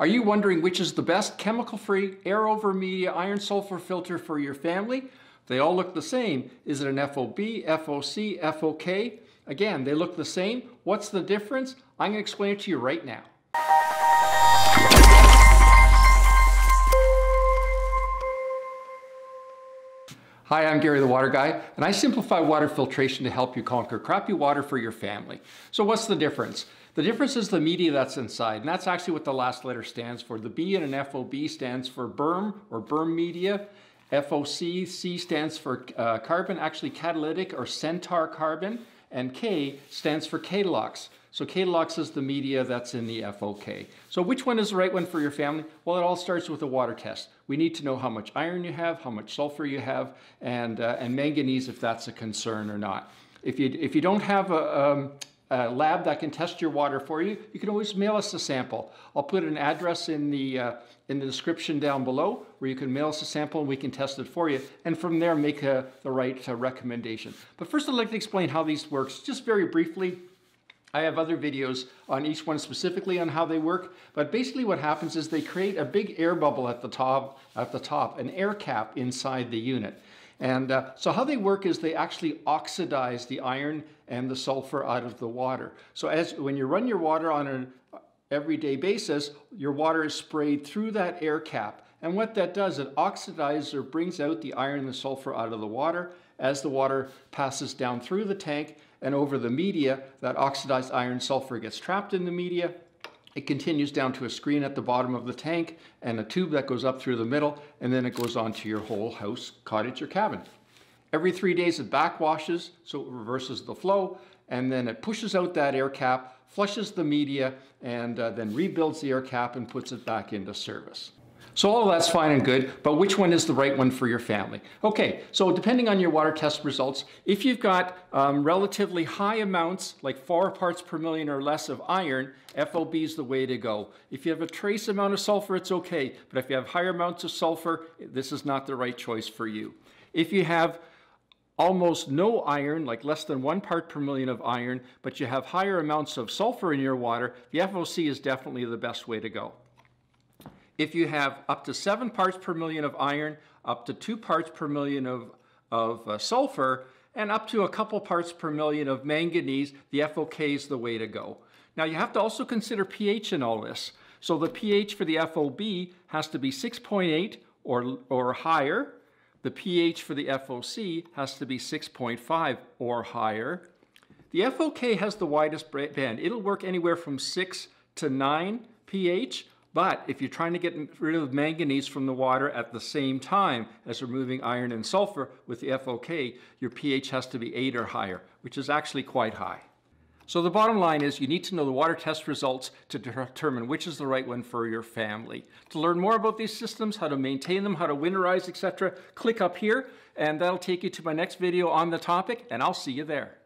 Are you wondering which is the best chemical-free air over media iron sulfur filter for your family? They all look the same. Is it an FOB, FOC, FOK? Again, they look the same. What's the difference? I'm going to explain it to you right now. Hi, I'm Gary the Water Guy, and I simplify water filtration to help you conquer crappy water for your family. So what's the difference? The difference is the media that's inside, and that's actually what the last letter stands for. The B in an FOB stands for Birm or Birm media. FOC, C stands for uh, carbon, actually catalytic or Centaur carbon, and K stands for Katalox. So Katalox is the media that's in the FOK. So which one is the right one for your family? Well, it all starts with a water test. We need to know how much iron you have, how much sulfur you have, and, uh, and manganese if that's a concern or not. If you, if you don't have a, um, a lab that can test your water for you, you can always mail us a sample. I'll put an address in the, uh, in the description down below where you can mail us a sample and we can test it for you. And from there, make a, the right uh, recommendation. But first, I'd like to explain how these works just very briefly. I have other videos on each one specifically on how they work, but basically what happens is they create a big air bubble at the top, at the top, an air cap inside the unit. And uh, so how they work is they actually oxidize the iron and the sulfur out of the water. So as when you run your water on an everyday basis, your water is sprayed through that air cap. And what that does, it oxidizes or brings out the iron and the sulfur out of the water as the water passes down through the tank and over the media, that oxidized iron sulfur gets trapped in the media. It continues down to a screen at the bottom of the tank and a tube that goes up through the middle, and then it goes on to your whole house, cottage, or cabin. Every three days it backwashes, so it reverses the flow, and then it pushes out that air cap, flushes the media, and uh, then rebuilds the air cap and puts it back into service. So all that's fine and good, but which one is the right one for your family? Okay, so depending on your water test results, if you've got um, relatively high amounts, like four parts per million or less of iron, FOB is the way to go. If you have a trace amount of sulfur, it's okay, but if you have higher amounts of sulfur, this is not the right choice for you. If you have almost no iron, like less than one part per million of iron, but you have higher amounts of sulfur in your water, the FOC is definitely the best way to go. If you have up to seven parts per million of iron, up to two parts per million of, of uh, sulfur, and up to a couple parts per million of manganese, the FOK is the way to go. Now you have to also consider pH in all this. So the pH for the FOB has to be 6.8 or, or higher. The pH for the FOC has to be 6.5 or higher. The FOK has the widest band. It'll work anywhere from 6 to 9 pH, but if you're trying to get rid of manganese from the water at the same time as removing iron and sulfur with the FOK, your pH has to be 8 or higher, which is actually quite high. So the bottom line is you need to know the water test results to determine which is the right one for your family. To learn more about these systems, how to maintain them, how to winterize, etc., click up here and that'll take you to my next video on the topic and I'll see you there.